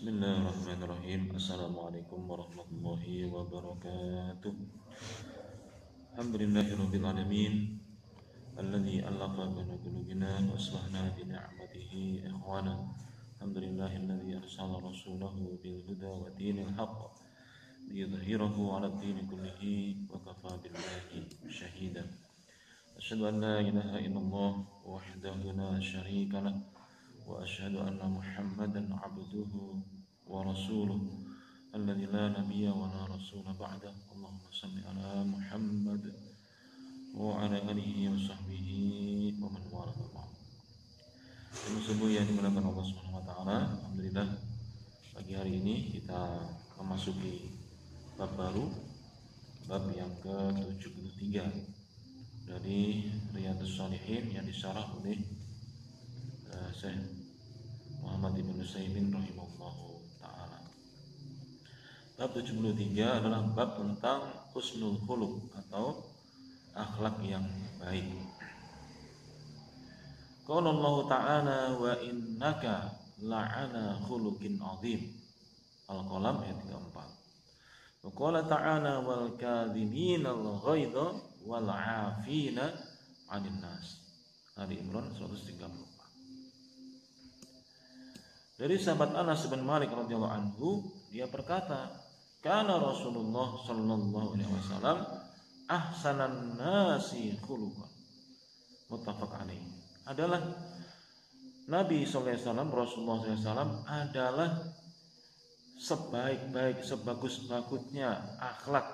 بسم الله الرحمن الرحيم السلام عليكم ورحمة الله وبركاته الحمد لله رب العالمين الذي ألقى بين قلوبنا وأصلحنا بنعمته إخوانا الحمد لله الذي أرسل رسوله بالهدى ودين الحق ليظهره على الدين كله وكفى بالله شهيدا أشهد أن لا إله إلا الله وحده لا شريك له وأشهد أن محمدا عبده ورسوله الذي لا نبي ولا رسول بعده اللهم صل على محمد وعلى آله وصحبه ومن والاه بعد Sungguh yang dimuliakan Allah Subhanahu wa taala. Alhamdulillah pagi hari ini kita memasuki bab baru bab yang ke-73 dari Riyadhus Shalihin yang disyarah oleh uh, Syekh Muhammad ibn Saimin rahimahullahu taala. Bab 73 adalah bab tentang husnul khuluq atau akhlak yang baik. Qala Allah Ta'ala wa innaka la'ala khuluqin azim. Al-Qalam ayat 34. Wa qala ta'ala wal kadhimin al-ghaidha wal 'afina 'anil nas. Ali Imran 130. Dari sahabat Anas bin Malik radhiyallahu anhu, dia berkata, "Kana Rasulullah sallallahu alaihi wasallam ahsanan nasi khuluqan." Muttafaq alaih. Adalah Nabi SAW, Rasulullah SAW adalah sebaik-baik, sebagus-bagusnya akhlak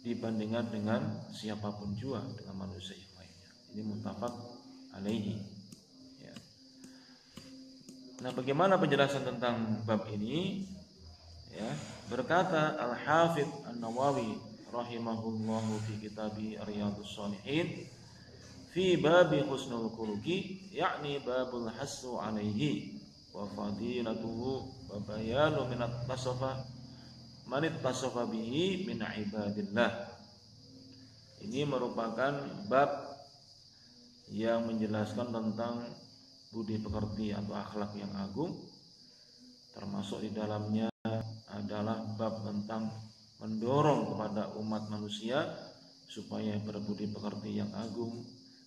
dibandingkan dengan siapa pun juga dengan manusia yang lainnya. Ini muttafaq alaihi. Nah, bagaimana penjelasan tentang bab ini? Ya, berkata Al-Hafidh An-Nawawi rahimahullahu fi kitabi Riyadhus Shalihin fi babi husnul khuluqi yakni babul hasu alaihi wa fadilatuhu wa bayanu min at-tasafa man tasafa bihi min ibadillah. Ini merupakan bab yang menjelaskan tentang budi pekerti atau akhlak yang agung termasuk di dalamnya adalah bab tentang mendorong kepada umat manusia supaya berbudi pekerti yang agung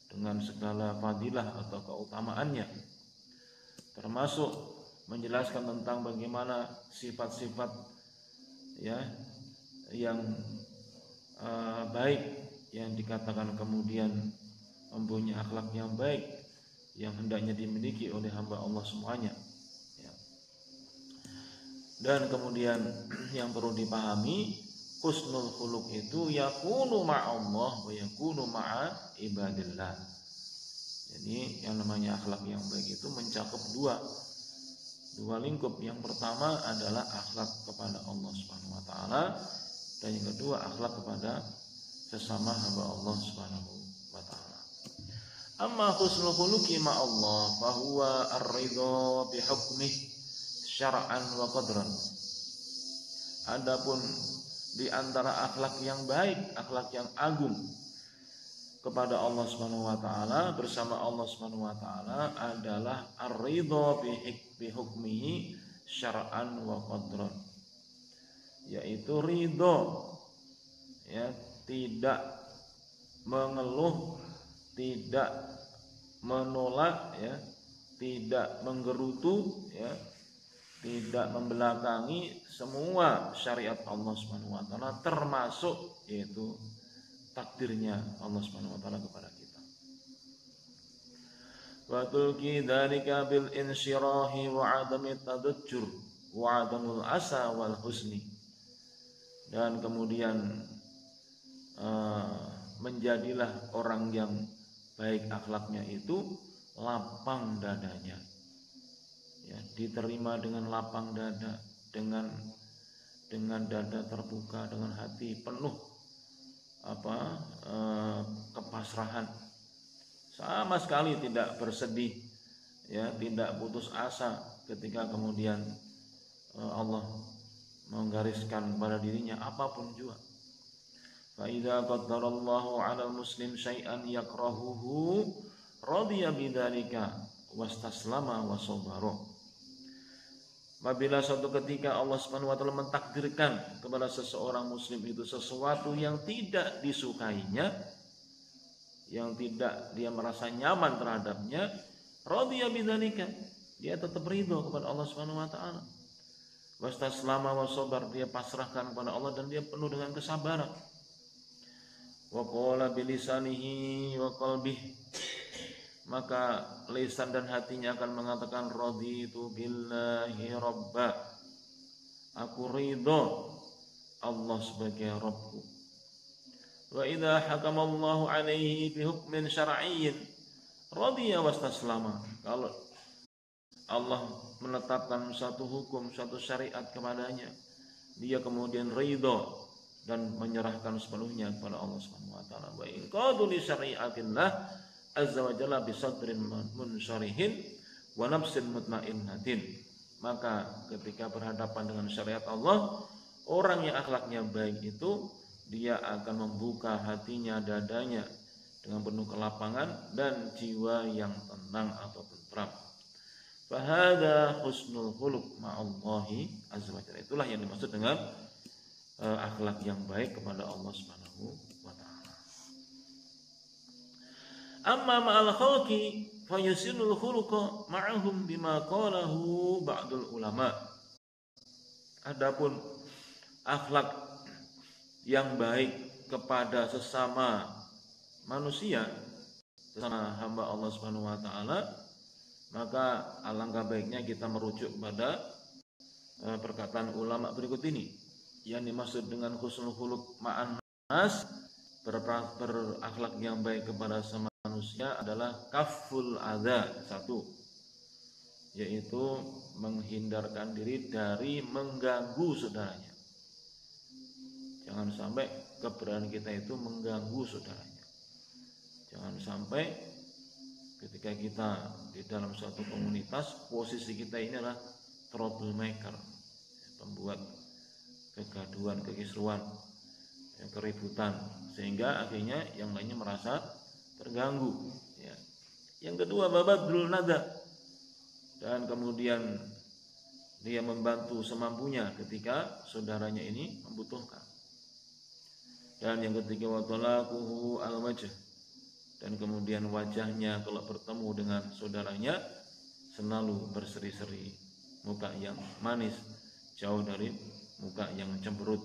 dengan segala fadilah atau keutamaannya. Termasuk menjelaskan tentang bagaimana sifat-sifat ya yang uh, baik yang dikatakan kemudian mempunyai akhlak yang baik yang hendaknya dimiliki oleh hamba Allah semuanya. Ya. Dan kemudian yang perlu dipahami husnul khuluq itu yakunu ma'allah wa yakunu ma'a ibadillah. Jadi yang namanya akhlak yang baik itu mencakup dua dua lingkup. Yang pertama adalah akhlak kepada Allah Subhanahu wa taala dan yang kedua akhlak kepada sesama hamba Allah Subhanahu Amma husnul khuluqi ma Allah fahuwa ar-ridha bi hukmih syar'an wa qadran. Adapun di antara akhlak yang baik, akhlak yang agung kepada Allah Subhanahu wa taala bersama Allah Subhanahu wa taala adalah ar-ridha bi hukmihi syar'an wa qadran. Yaitu ridho ya, tidak mengeluh, tidak menolak ya tidak menggerutu ya tidak membelakangi semua syariat Allah Subhanahu wa taala termasuk yaitu takdirnya Allah Subhanahu wa taala kepada kita. Wa tulki dzalika bil insyirahi wa adami tadajjur wa adamul asa wal husni. Dan kemudian uh, menjadilah orang yang baik akhlaknya itu lapang dadanya. Ya diterima dengan lapang dada dengan dengan dada terbuka dengan hati penuh apa eh, kepasrahan. Sama sekali tidak bersedih ya tidak putus asa ketika kemudian eh, Allah menggariskan pada dirinya apa pun juga فإذا قدر الله على المسلم شيئا يكرهه رضي بذلك واستسلم وصبر Apabila suatu ketika Allah Subhanahu wa taala mentakdirkan kepada seseorang muslim itu sesuatu yang tidak disukainya, yang tidak dia merasa nyaman terhadapnya, radhiya bidzalika. Dia tetap ridho kepada Allah Subhanahu wa taala. Wastaslama wa sabar, dia pasrahkan kepada Allah dan dia penuh dengan kesabaran. Wa qala bilisanihi wa qalbihi. Maka lisan dan hatinya akan mengatakan raditu billahi rabba. Aku ridho Allah sebagai Rabbku. Wa idza hakama Allah alaihi bi hukmin syar'iyyin radiya wastaslama kalau Allah menetapkan satu hukum satu syariat kepadanya dia kemudian ridho dan menyerahkan sepenuhnya kepada Allah Subhanahu wa taala. Wa in qadu li syari'atillah azza wa jalla bisadrin munsyarihin wa nafsin mutmainnatin. Maka ketika berhadapan dengan syariat Allah orang yang akhlaknya baik itu dia akan membuka hatinya dadanya dengan penuh kelapangan dan jiwa yang tenang atau tentram Fahada husnul khuluq ma'allahi azza wa jalla. Itulah yang dimaksud dengan uh, akhlak yang baik kepada Allah Subhanahu Amma ma'al khalqi fayusinul khuluqa ma'ahum bima qalahu ba'dul ulama. Adapun akhlak yang baik kepada sesama manusia, sesama hamba Allah Subhanahu wa taala, maka alangkah baiknya kita merujuk pada eh, perkataan ulama berikut ini. Yang dimaksud dengan husnul khuluq ma'an nas berakhlak yang baik kepada sama manusia adalah kaful ada satu. Yaitu menghindarkan diri dari mengganggu saudaranya. Jangan sampai keberadaan kita itu mengganggu saudaranya. Jangan sampai ketika kita di dalam suatu komunitas posisi kita ini adalah troublemaker pembuat kegaduhan kekisruan keributan sehingga akhirnya yang lainnya merasa terganggu ya. Yang kedua babadul nada dan kemudian dia membantu semampunya ketika saudaranya ini membutuhkan. Dan yang ketiga watalaquhu al wajh dan kemudian wajahnya kalau bertemu dengan saudaranya selalu berseri-seri, muka yang manis, jauh dari muka yang cemberut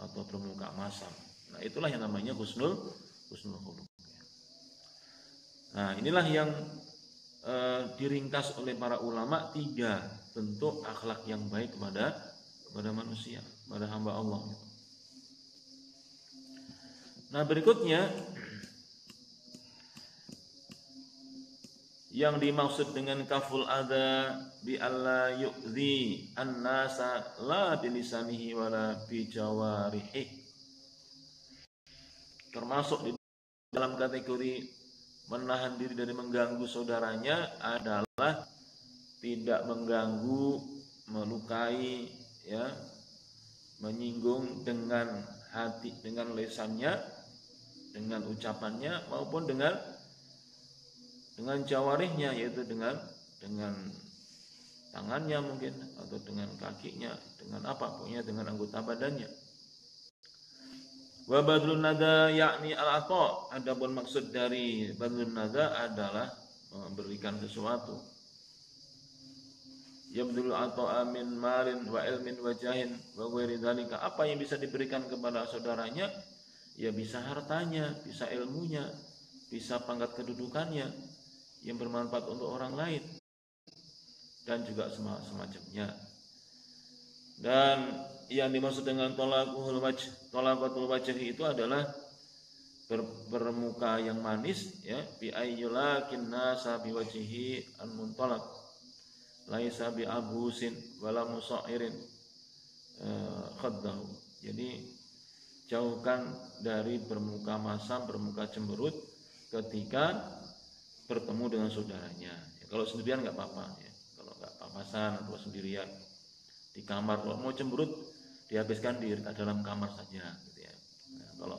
atau bermuka masam. Nah, itulah yang namanya husnul husnul khuluq. Nah, inilah yang e, diringkas oleh para ulama tiga bentuk akhlak yang baik kepada kepada manusia, kepada hamba Allah. Nah, berikutnya yang dimaksud dengan kaful ada bi alla an-nasa la bilisanihi wala bi termasuk di dalam kategori menahan diri dari mengganggu saudaranya adalah tidak mengganggu, melukai, ya, menyinggung dengan hati, dengan lesannya, dengan ucapannya maupun dengan dengan jawarihnya yaitu dengan dengan tangannya mungkin atau dengan kakinya, dengan apa pokoknya dengan anggota badannya. Wa badlun nada yakni al-ata. Adapun maksud dari badlun nada adalah memberikan sesuatu. Yabdul ata'a min malin wa ilmin wa jahin wa ghairi. Apa yang bisa diberikan kepada saudaranya? Ya bisa hartanya, bisa ilmunya, bisa pangkat kedudukannya yang bermanfaat untuk orang lain dan juga semacamnya. Dan yang dimaksud dengan tolakul wajh, tolakatul wajh itu adalah ber, bermuka yang manis ya bi ayyulakin nasa bi wajhihi an muntalaq laisa bi abusin wala musairin eh, khaddahu jadi jauhkan dari bermuka masam bermuka cemberut ketika bertemu dengan saudaranya. Ya, kalau sendirian nggak apa-apa ya. Kalau nggak papasan atau sendirian di kamar. Kalau mau cemberut dihabiskan di dalam kamar saja gitu ya. Nah, kalau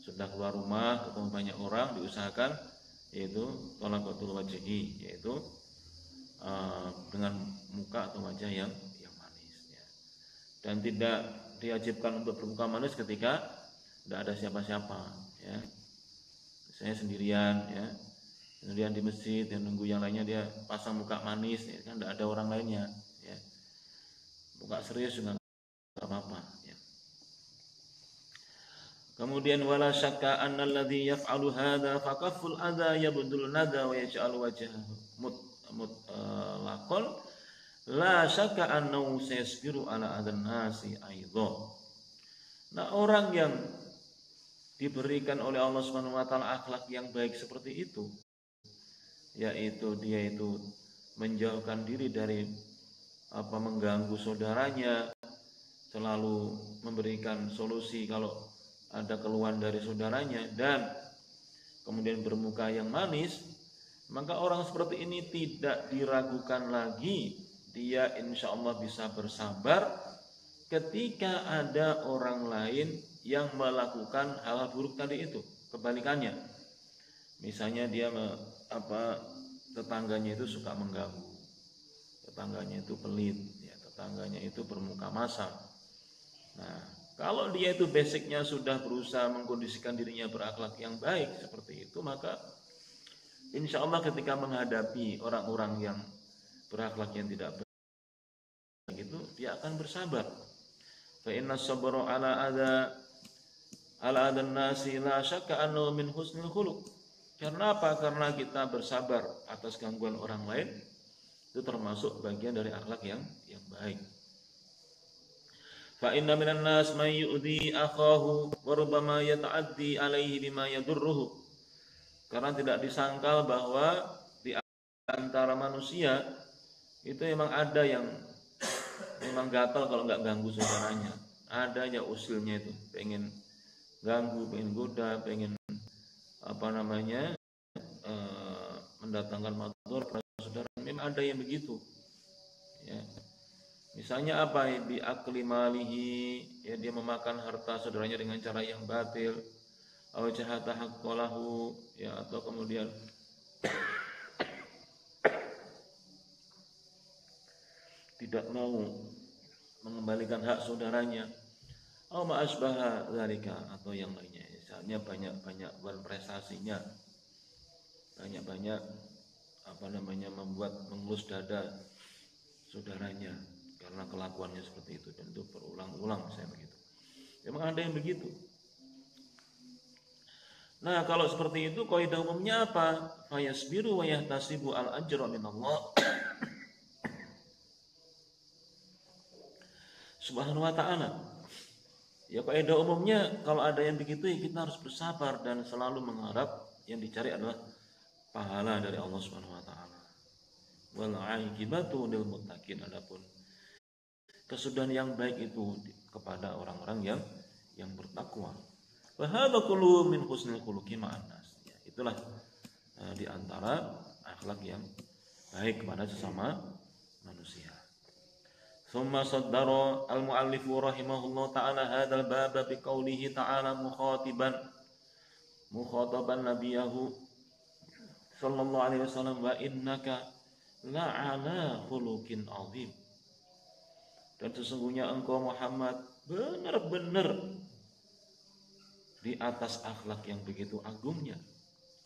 sudah keluar rumah ketemu banyak orang diusahakan yaitu tolak kotul wajihi yaitu uh, dengan muka atau wajah yang yang dan tidak diwajibkan untuk bermuka manis ketika tidak ada siapa-siapa ya. Saya sendirian ya sendirian di masjid yang nunggu yang lainnya dia pasang muka manis ya, kan? Tidak ada orang lainnya ya. Muka serius juga nggak apa-apa ya. kemudian wala syakka anna alladhi yaf'alu hadha faqaful adha yabdul nada wa yaj'al wajhahu mut mut uh, la syakka annahu sayasbiru ala adan nasi aidha nah orang yang diberikan oleh Allah Subhanahu wa taala akhlak yang baik seperti itu yaitu dia itu menjauhkan diri dari apa mengganggu saudaranya selalu memberikan solusi kalau ada keluhan dari saudaranya. Dan kemudian bermuka yang manis maka orang seperti ini tidak diragukan lagi. Dia insya Allah bisa bersabar ketika ada orang lain yang melakukan hal, buruk tadi itu kebalikannya misalnya dia apa tetangganya itu suka mengganggu. Tetangganya itu pelit ya tetangganya itu bermuka masam nah kalau dia itu basicnya sudah berusaha mengkondisikan dirinya berakhlak yang baik seperti itu maka insya Allah ketika menghadapi orang-orang yang berakhlak yang tidak baik itu dia akan bersabar. Fa inna ala ada ala adan nasi la syakka min husnil khuluq. Karena apa? Karena kita bersabar atas gangguan orang lain itu termasuk bagian dari akhlak yang yang baik. Fa inna minan nas may yu'dhi akhahu wa rubbama yata'addi alaihi bima yadurruhu. Karena tidak disangkal bahwa di antara manusia itu memang ada yang memang gatal kalau nggak ganggu saudaranya. Ada ya usilnya itu, pengen ganggu, pengen goda, pengen apa namanya e, mendatangkan motor pada saudara. Memang ada yang begitu. Ya. Misalnya apa? Bi akli ya dia memakan harta saudaranya dengan cara yang batil. Aw jahata haqqalahu, ya atau kemudian tidak mau mengembalikan hak saudaranya Oh ma'asbaha zalika atau yang lainnya. Misalnya banyak-banyak berprestasinya. Banyak-banyak apa namanya membuat mengelus dada saudaranya karena kelakuannya seperti itu dan itu berulang-ulang saya begitu. Memang ada yang begitu. Nah, kalau seperti itu kaidah umumnya apa? Fayasbiru wa yahtasibu al ajra min Allah. Subhanahu wa ta'ala Ya kaidah umumnya kalau ada yang begitu ya kita harus bersabar dan selalu mengharap yang dicari adalah pahala dari Allah Subhanahu wa taala. Wal aqibatu lil muttaqin adapun kesudahan yang baik itu kepada orang-orang yang yang bertakwa. Wa hadza kullu min husnil khuluqi ma'an nas. Ya, itulah uh, di antara akhlak yang baik kepada sesama manusia. ثم صدر المؤلف رحمه الله تعالى هذا الباب بقوله تعالى مخاطبا مخاطبا نبيه صلى الله عليه وسلم وإنك لعلى خلق عظيم dan sesungguhnya engkau Muhammad benar-benar di atas akhlak yang begitu agungnya.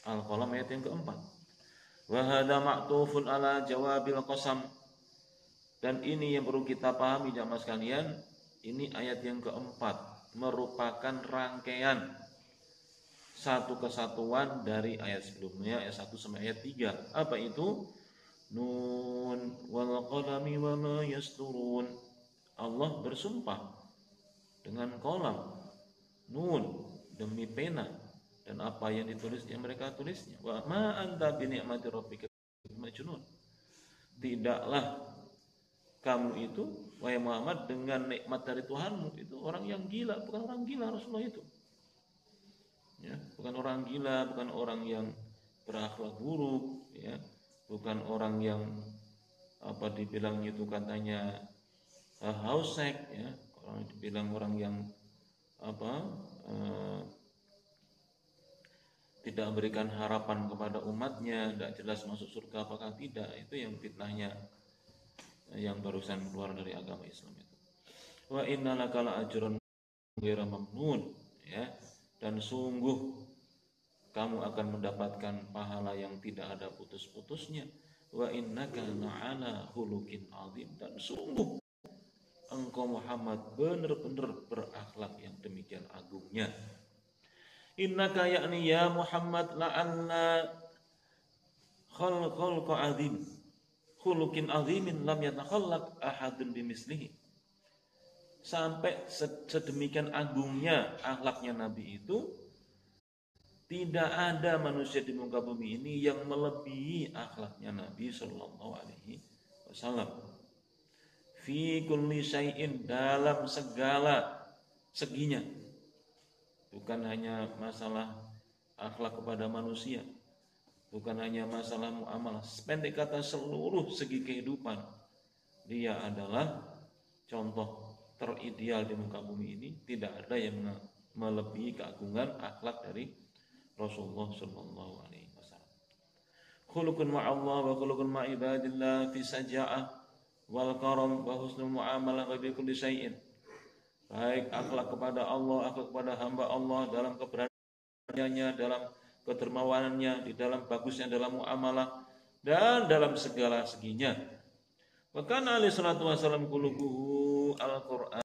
Al-Qalam ayat yang keempat. Wa hada ma'tufun ala jawabil qasam dan ini yang perlu kita pahami jamaah sekalian, ini ayat yang keempat merupakan rangkaian satu kesatuan dari ayat sebelumnya ayat 1 sampai ayat 3. Apa itu? Nun wal qalami wama yasturun. Allah bersumpah dengan kolam. Nun demi pena dan apa yang ditulis yang mereka tulisnya. Wa ma anta bi ni'mati rabbika majnun. Tidaklah kamu itu wahai Muhammad dengan nikmat dari Tuhanmu itu orang yang gila. Bukan orang gila Rasulullah itu. Ya bukan orang gila bukan orang yang berakhlak buruk ya. Bukan orang yang apa dibilang itu katanya uh, hausek ya. Orang dibilang orang yang apa uh, tidak memberikan harapan kepada umatnya, tidak jelas masuk surga apakah tidak, itu yang fitnahnya yang barusan keluar dari agama Islam itu. wa inna lakala ajrun ghairu mamnun ya. Dan sungguh kamu akan mendapatkan pahala yang tidak ada putus-putusnya. Wa innaka la'ala hulukin azim. Dan sungguh engkau Muhammad benar-benar berakhlak yang demikian agungnya. Innaka yakni ya Muhammad la'alla khal khalqa azim khulukin azimin lam yatakhallaq ahadun bimislihi sampai sedemikian agungnya akhlaknya Nabi itu tidak ada manusia di muka bumi ini yang melebihi akhlaknya Nabi Shallallahu Alaihi Wasallam. Fi kulli syai'in dalam segala seginya. Bukan hanya masalah akhlak kepada manusia, bukan hanya masalah muamalah. Pendek kata seluruh segi kehidupan, dia adalah contoh terideal di muka bumi ini tidak ada yang melebihi keagungan akhlak dari Rasulullah Shallallahu Alaihi Wasallam. Khulukun Allah wa khulukun ibadillah fi saja'ah wal karam wa husnul muamalah wa bi kulli syai'in. Baik akhlak kepada Allah, akhlak kepada hamba Allah dalam keberaniannya, dalam kedermawanannya, di dalam bagusnya dalam muamalah dan dalam segala seginya. Wa kana alaihi wasallam al-Qur'an